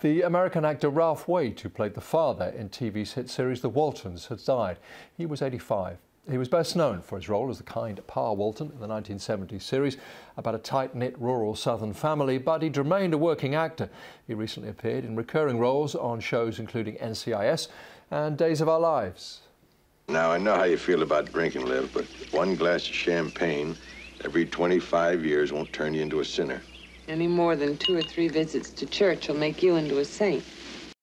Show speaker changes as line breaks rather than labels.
The American actor Ralph Waite, who played the father in TV's hit series The Waltons, has died. He was 85. He was best known for his role as the kind Pa Walton in the 1970s series about a tight-knit rural southern family, but he'd remained a working actor. He recently appeared in recurring roles on shows including NCIS and Days of Our Lives.
Now, I know how you feel about drinking, Liv, but one glass of champagne every 25 years won't turn you into a sinner.
Any more than two or three visits to church will make you into a saint.